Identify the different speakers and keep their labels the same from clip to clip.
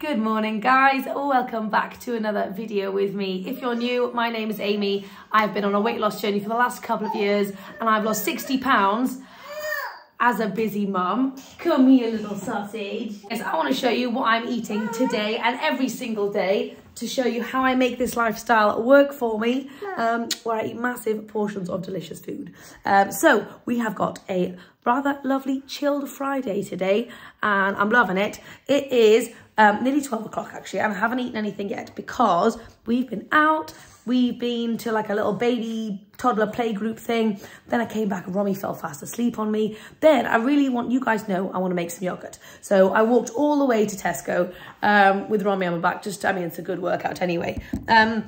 Speaker 1: Good morning guys, welcome back to another video with me. If you're new, my name is Ami. I've been on a weight loss journey for the last couple of years and I've lost 60 pounds as a busy mum. Come here little sausage. Yes, I want to show you what I'm eating today and every single day to show you how I make this lifestyle work for me, um, where I eat massive portions of delicious food. Um, so we have got a rather lovely chilled Friday today and I'm loving it. It is um, nearly 12 o'clock actually and I haven't eaten anything yet because we've been out, we've been to like a little baby toddler playgroup thing. Then I came back and Romy fell fast asleep on me. Then I really want you guys know I want to make some yogurt. So I walked all the way to Tesco um, with Romy on my back. Just, I mean, it's a good workout anyway. Um,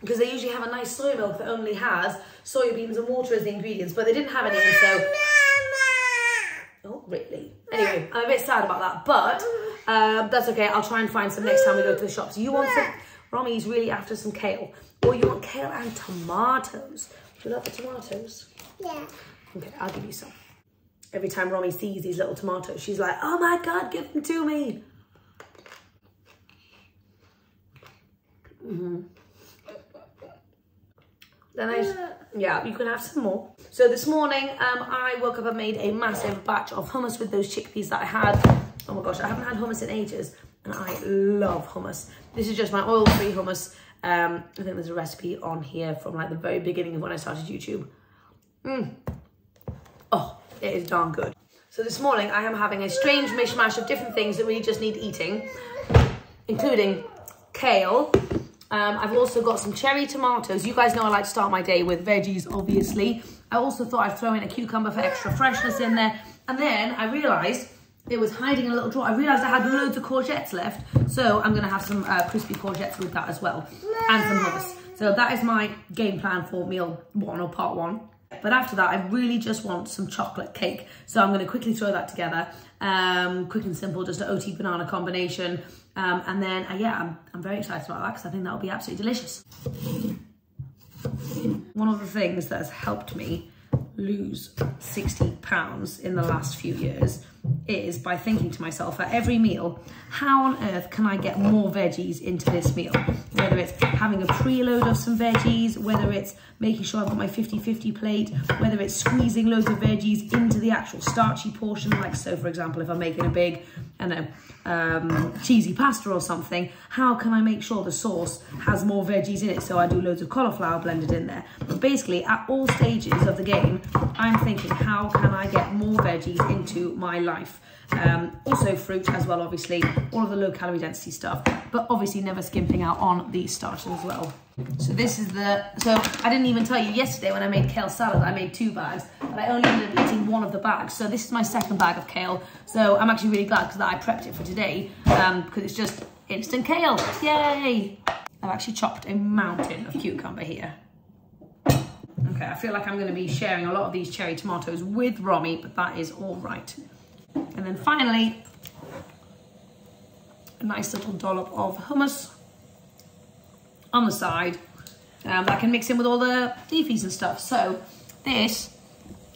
Speaker 1: because they usually have a nice soy milk that only has soybeans and water as the ingredients, but they didn't have any, so Oh, really? Anyway, I'm a bit sad about that, but um, that's okay. I'll try and find some next time we go to the shops. You want some, Romy's really after some kale. Or you want kale and tomatoes. Do you love the tomatoes?
Speaker 2: Yeah.
Speaker 1: Okay, I'll give you some. Every time Romy sees these little tomatoes, she's like, oh my God, give them to me. Mm -hmm. They're nice. Yeah, you can have some more. So this morning, um, I woke up and made a massive batch of hummus with those chickpeas that I had. Oh my gosh, I haven't had hummus in ages. And I love hummus. This is just my oil-free hummus. Um, I think there's a recipe on here from like the very beginning of when I started YouTube. Mm. Oh, it is darn good. So this morning, I am having a strange mishmash of different things that we just need eating, including kale, um, I've also got some cherry tomatoes. You guys know I like to start my day with veggies, obviously. I also thought I'd throw in a cucumber for extra freshness in there. And then I realised it was hiding in a little drawer. I realised I had loads of courgettes left. So I'm going to have some uh, crispy courgettes with that as well. And some hummus. So that is my game plan for meal one or part one. But after that, I really just want some chocolate cake. So I'm going to quickly throw that together. Um, quick and simple, just an OT banana combination. Um, and then, uh, yeah, I'm, I'm very excited about that because I think that'll be absolutely delicious. One of the things that has helped me lose 60 pounds in the last few years is by thinking to myself at every meal, how on earth can I get more veggies into this meal? Whether it's having a preload of some veggies, whether it's making sure I've got my 50-50 plate, whether it's squeezing loads of veggies into the actual starchy portion, like so for example, if I'm making a big, I know, um, cheesy pasta or something, how can I make sure the sauce has more veggies in it? So I do loads of cauliflower blended in there. But basically at all stages of the game, I'm thinking, how can I get more veggies into my life? Um, also fruit as well, obviously, all of the low calorie density stuff, but obviously never skimping out on the starches as well. So this is the, so I didn't even tell you yesterday when I made kale salad, I made two bags, but I only ended up eating one of the bags. So this is my second bag of kale. So I'm actually really glad because I prepped it for today um, because it's just instant kale, yay. I've actually chopped a mountain of cucumber here. Okay, I feel like I'm gonna be sharing a lot of these cherry tomatoes with Romy, but that is all right. And then finally, a nice little dollop of hummus on the side um, that I can mix in with all the leafies and stuff. So this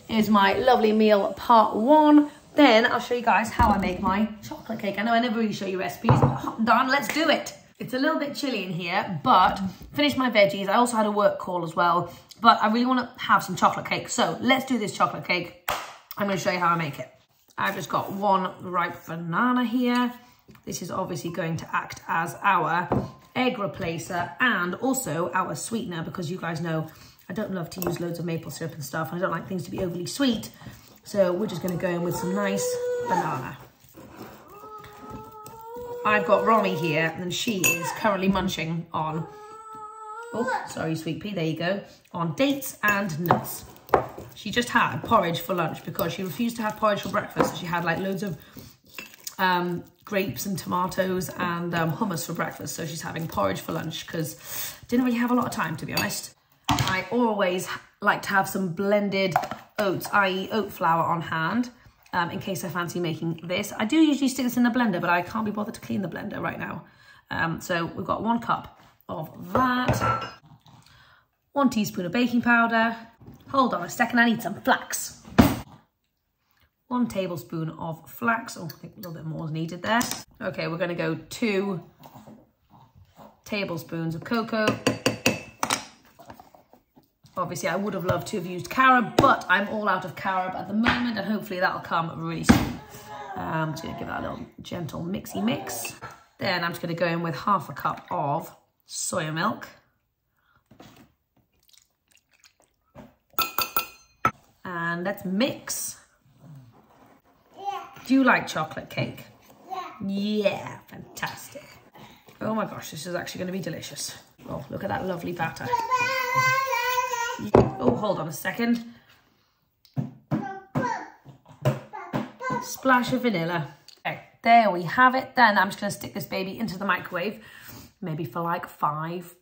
Speaker 1: is my lovely meal part one. Then I'll show you guys how I make my chocolate cake. I know I never really show you recipes, but darn, let's do it. It's a little bit chilly in here, but finished my veggies. I also had a work call as well, but I really want to have some chocolate cake. So let's do this chocolate cake. I'm going to show you how I make it. I've just got one ripe banana here. This is obviously going to act as our egg replacer and also our sweetener because you guys know I don't love to use loads of maple syrup and stuff and I don't like things to be overly sweet. So we're just going to go in with some nice banana. I've got Romy here and she is currently munching on, oh, sorry, sweet pea, there you go, on dates and nuts. She just had porridge for lunch because she refused to have porridge for breakfast. So she had like loads of um, grapes and tomatoes and um, hummus for breakfast. So she's having porridge for lunch because didn't really have a lot of time, to be honest. I always like to have some blended oats, i.e. oat flour on hand. Um, in case I fancy making this. I do usually stick this in the blender, but I can't be bothered to clean the blender right now. Um, so we've got one cup of that, one teaspoon of baking powder. Hold on a second, I need some flax. one tablespoon of flax. Oh, I think a little bit more is needed there. Okay, we're gonna go two tablespoons of cocoa. Obviously, I would have loved to have used carob, but I'm all out of carob at the moment, and hopefully that'll come really soon. I'm just gonna give that a little gentle mixy mix. Then I'm just gonna go in with half a cup of soya milk. And let's mix. Yeah. Do you like chocolate cake? Yeah. Yeah, fantastic. Oh my gosh, this is actually gonna be delicious. Oh, look at that lovely batter. Oh, hold on a second. Splash of vanilla. Okay, there we have it. Then I'm just gonna stick this baby into the microwave, maybe for like five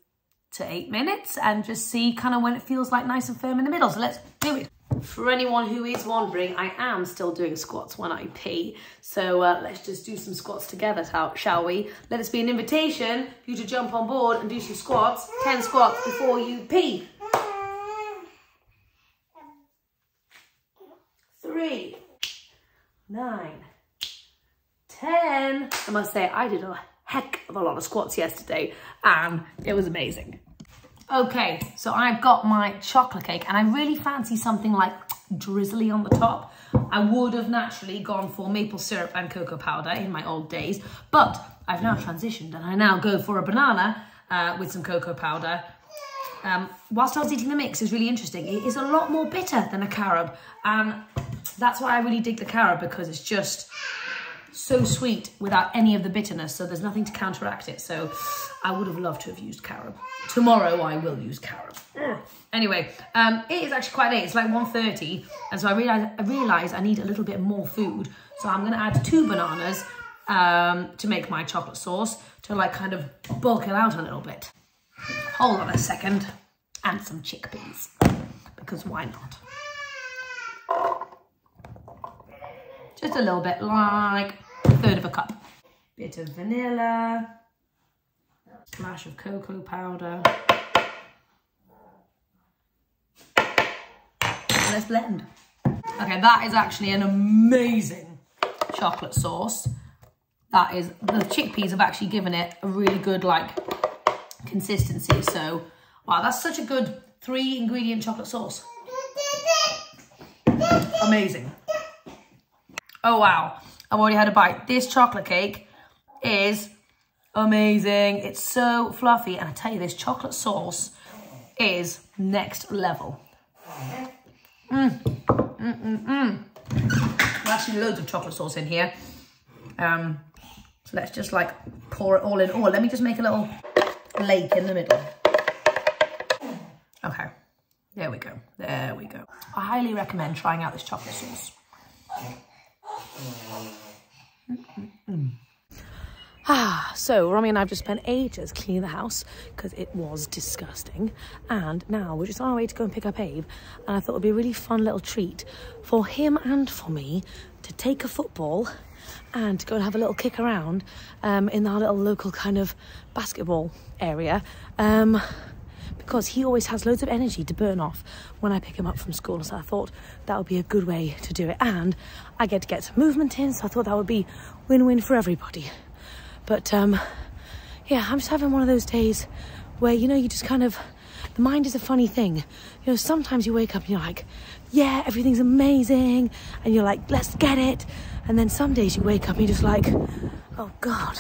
Speaker 1: to eight minutes and just see kind of when it feels like nice and firm in the middle. So let's do it. For anyone who is wondering, I am still doing squats when I pee. So uh, let's just do some squats together, shall we? Let this be an invitation for you to jump on board and do some squats, 10 squats before you pee. Three, nine, ten. I must say, I did a heck of a lot of squats yesterday and it was amazing. Okay, so I've got my chocolate cake and I really fancy something like drizzly on the top. I would have naturally gone for maple syrup and cocoa powder in my old days, but I've now transitioned and I now go for a banana uh, with some cocoa powder. Um, whilst I was eating the mix, is really interesting. It is a lot more bitter than a carob. And that's why I really dig the carob because it's just so sweet without any of the bitterness. So there's nothing to counteract it. So I would have loved to have used carob. Tomorrow I will use carob. Anyway, um, it is actually quite late. It's like 1.30. And so I realize, I realize I need a little bit more food. So I'm going to add two bananas um, to make my chocolate sauce to like kind of bulk it out a little bit. Hold on a second. And some chickpeas. Because why not? Just a little bit, like third of a cup. Bit of vanilla, splash of cocoa powder. And let's blend. Okay, that is actually an amazing chocolate sauce. That is, the chickpeas have actually given it a really good like consistency. So, wow, that's such a good three ingredient chocolate sauce. Amazing. Oh, wow. I've already had a bite. This chocolate cake is amazing. It's so fluffy. And I tell you, this chocolate sauce is next level. Mmm. Mmm, mmm, mmm. There's actually loads of chocolate sauce in here. Um, so let's just like pour it all in. Oh, let me just make a little lake in the middle. Okay, there we go. There we go. I highly recommend trying out this chocolate sauce. Ah, so Romy and I have just spent ages cleaning the house because it was disgusting. And now we're just on our way to go and pick up Abe. And I thought it would be a really fun little treat for him and for me to take a football and go and have a little kick around um, in our little local kind of basketball area. Um, because he always has loads of energy to burn off when I pick him up from school. So I thought that would be a good way to do it. And I get to get some movement in. So I thought that would be win-win for everybody. But um, yeah, I'm just having one of those days where, you know, you just kind of, the mind is a funny thing. You know, sometimes you wake up and you're like, yeah, everything's amazing. And you're like, let's get it. And then some days you wake up and you're just like, oh God,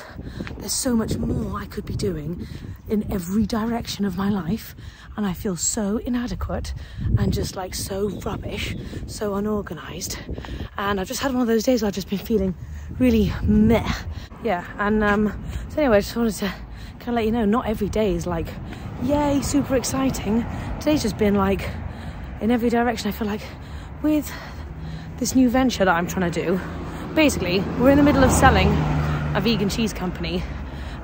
Speaker 1: there's so much more I could be doing in every direction of my life. And I feel so inadequate and just like so rubbish, so unorganized. And I've just had one of those days where I've just been feeling really meh. Yeah, and um, so anyway, I just wanted to kind of let you know, not every day is like, yay, super exciting. Today's just been like, in every direction, I feel like with this new venture that I'm trying to do, basically, we're in the middle of selling a vegan cheese company,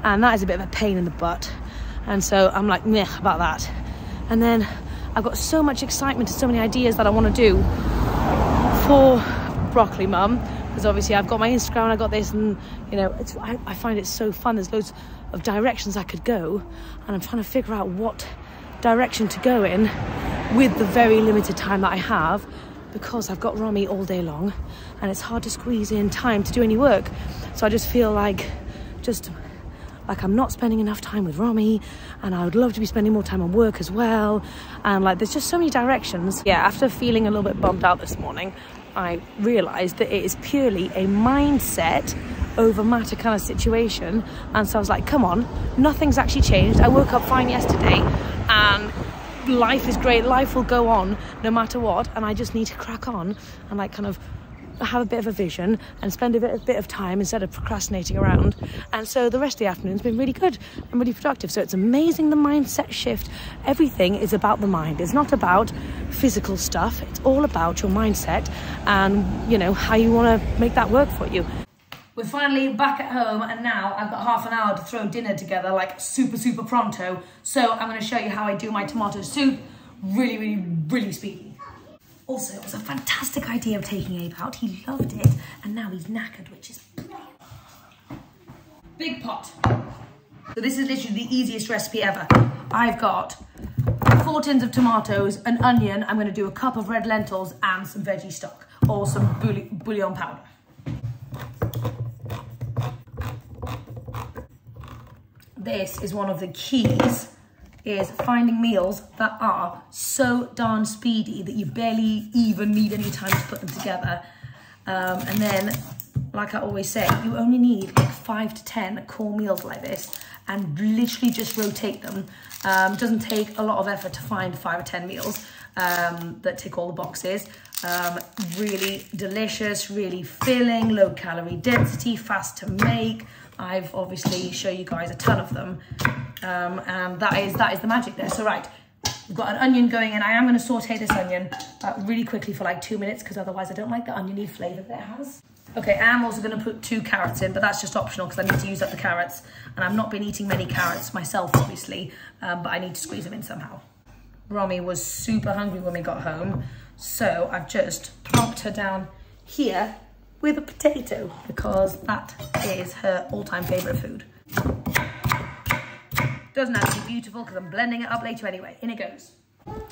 Speaker 1: and that is a bit of a pain in the butt. And so I'm like, meh about that. And then I've got so much excitement and so many ideas that I want to do for Broccoli Mum. Because obviously I've got my Instagram, I got this, and you know, I, I find it so fun. There's loads of directions I could go, and I'm trying to figure out what direction to go in with the very limited time that I have because I've got Romy all day long and it's hard to squeeze in time to do any work. So I just feel like just like I'm not spending enough time with Romy and I would love to be spending more time on work as well. And like there's just so many directions. Yeah, after feeling a little bit bummed out this morning, I realized that it is purely a mindset over matter kind of situation. And so I was like, come on, nothing's actually changed. I woke up fine yesterday and life is great. Life will go on no matter what. And I just need to crack on and like kind of have a bit of a vision and spend a bit, a bit of time instead of procrastinating around. And so the rest of the afternoon's been really good and really productive. So it's amazing the mindset shift. Everything is about the mind. It's not about physical stuff. It's all about your mindset and, you know, how you want to make that work for you. We're finally back at home and now I've got half an hour to throw dinner together like super, super pronto. So I'm going to show you how I do my tomato soup really, really, really speedy. Also, it was a fantastic idea of taking Abe out. He loved it and now he's knackered, which is brilliant. Big pot. So this is literally the easiest recipe ever. I've got four tins of tomatoes, an onion, I'm going to do a cup of red lentils and some veggie stock or some bouillon powder. This is one of the keys is finding meals that are so darn speedy that you barely even need any time to put them together. Um, and then, like I always say, you only need like five to 10 core meals like this and literally just rotate them. Um, doesn't take a lot of effort to find five or 10 meals um, that tick all the boxes. Um, really delicious, really filling, low calorie density, fast to make, I've obviously show you guys a ton of them. Um, and that is, that is the magic there. So right, we've got an onion going in. I am gonna saute this onion uh, really quickly for like two minutes because otherwise I don't like the oniony flavor that it has. Okay, I am also gonna put two carrots in, but that's just optional because I need to use up the carrots. And I've not been eating many carrots myself, obviously, um, but I need to squeeze them in somehow. Romy was super hungry when we got home. So I've just plopped her down here with a potato because that is her all-time favorite food. Doesn't have to be beautiful because I'm blending it up later anyway. In it goes.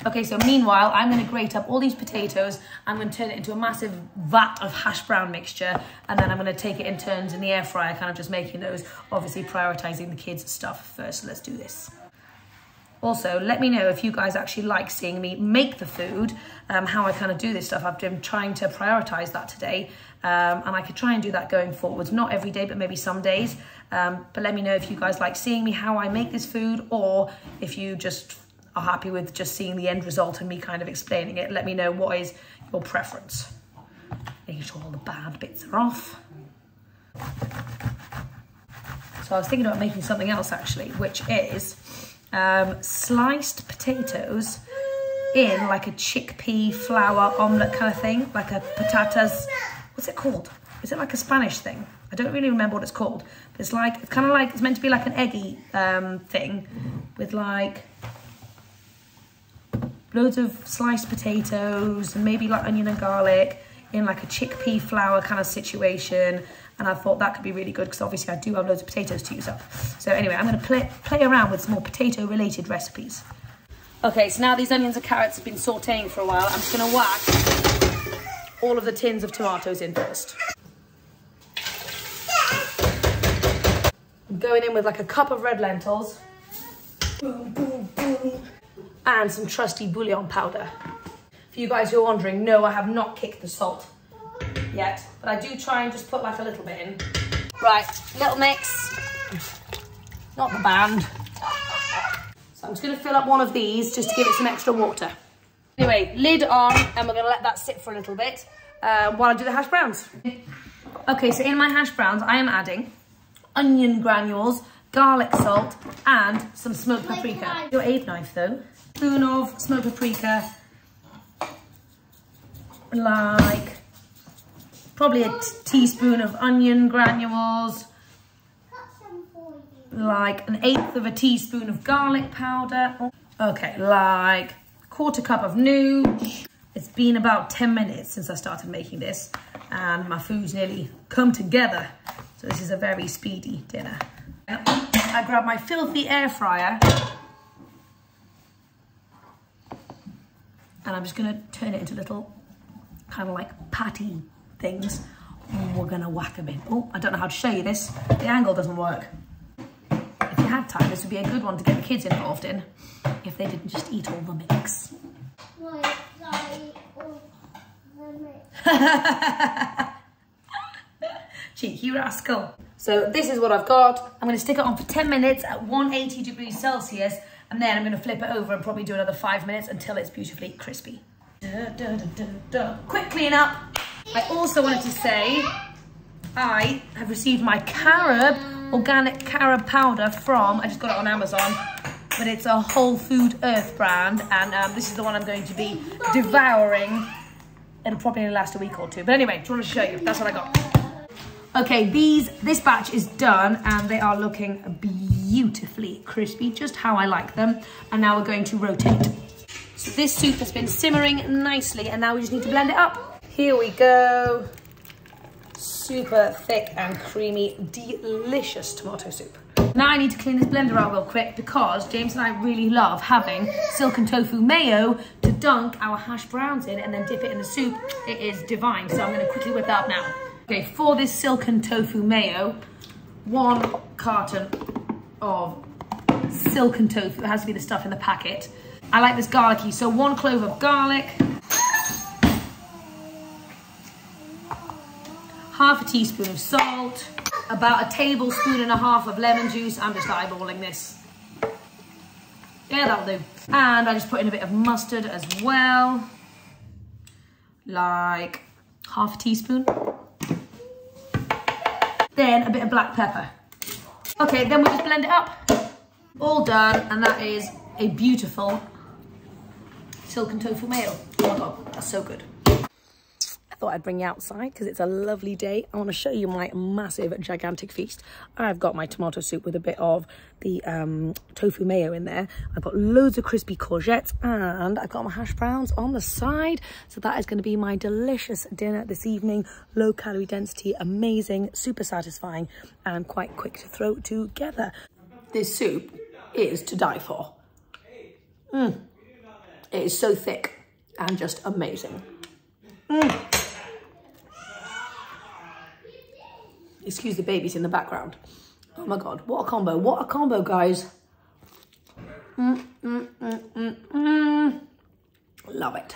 Speaker 1: Okay, so meanwhile, I'm going to grate up all these potatoes. I'm going to turn it into a massive vat of hash brown mixture. And then I'm going to take it in turns in the air fryer, kind of just making those, obviously prioritizing the kids' stuff first. So let's do this. Also, let me know if you guys actually like seeing me make the food, um, how I kind of do this stuff. I've been trying to prioritize that today. Um, and I could try and do that going forwards. Not every day, but maybe some days. Um, but let me know if you guys like seeing me how I make this food or if you just are happy with just seeing the end result and me kind of explaining it. Let me know what is your preference. Making sure all the bad bits are off. So I was thinking about making something else actually, which is um, sliced potatoes in like a chickpea flour omelette kind of thing, like a patatas, what's it called? Is it like a Spanish thing? I don't really remember what it's called. But it's like, it's kind of like, it's meant to be like an eggy um, thing with like loads of sliced potatoes and maybe like onion and garlic in like a chickpea flour kind of situation and I thought that could be really good because obviously I do have loads of potatoes to use up. So anyway, I'm going to play, play around with some more potato related recipes. Okay, so now these onions and carrots have been sauteing for a while. I'm just going to whack all of the tins of tomatoes in first. I'm going in with like a cup of red lentils. And some trusty bouillon powder. For you guys who are wondering, no, I have not kicked the salt yet, but I do try and just put like a little bit in. Right, little mix. Not the band. So I'm just gonna fill up one of these just to give it some extra water. Anyway, lid on, and we're gonna let that sit for a little bit uh, while I do the hash browns. Okay, so in my hash browns, I am adding onion granules, garlic salt, and some smoked paprika. Your Abe knife though. Spoon of smoked paprika, like probably a teaspoon of onion granules, like an eighth of a teaspoon of garlic powder. Okay, like quarter cup of nooch. It's been about 10 minutes since I started making this and my food's nearly come together. So this is a very speedy dinner. I grab my filthy air fryer and I'm just gonna turn it into little kind of like patty things. We're gonna whack them in. Oh, I don't know how to show you this. The angle doesn't work. If you had time, this would be a good one to get the kids involved in if they didn't just eat all the mix. Cheeky rascal. So this is what I've got. I'm gonna stick it on for 10 minutes at 180 degrees Celsius, and then I'm gonna flip it over and probably do another five minutes until it's beautifully crispy. Da, da, da, Quick clean up. I also wanted to say, I have received my carob, organic carob powder from, I just got it on Amazon, but it's a Whole Food Earth brand, and um, this is the one I'm going to be devouring. It'll probably last a week or two. But anyway, just wanted to show you, that's what I got. Okay, these, this batch is done and they are looking beautifully crispy, just how I like them. And now we're going to rotate. So this soup has been simmering nicely and now we just need to blend it up. Here we go. Super thick and creamy, delicious tomato soup. Now I need to clean this blender out real quick because James and I really love having silken tofu mayo to dunk our hash browns in and then dip it in the soup. It is divine, so I'm gonna quickly whip that up now. Okay, for this silken tofu mayo, one carton of silken tofu. It has to be the stuff in the packet. I like this garlicky, so one clove of garlic, half a teaspoon of salt, about a tablespoon and a half of lemon juice. I'm just eyeballing this. Yeah, that'll do. And I just put in a bit of mustard as well. Like half a teaspoon. Then a bit of black pepper. Okay, then we'll just blend it up. All done, and that is a beautiful silken tofu mayo. Oh my God, that's so good. I thought I'd bring you outside because it's a lovely day. I want to show you my massive, gigantic feast. I've got my tomato soup with a bit of the um, tofu mayo in there. I've got loads of crispy courgettes and I've got my hash browns on the side. So that is going to be my delicious dinner this evening. Low calorie density, amazing, super satisfying and quite quick to throw together. This soup is to die for. Mm. It is so thick and just amazing. Mm. Excuse the babies in the background. Oh my God, what a combo. What a combo, guys. Mm, mm, mm, mm, mm. Love it.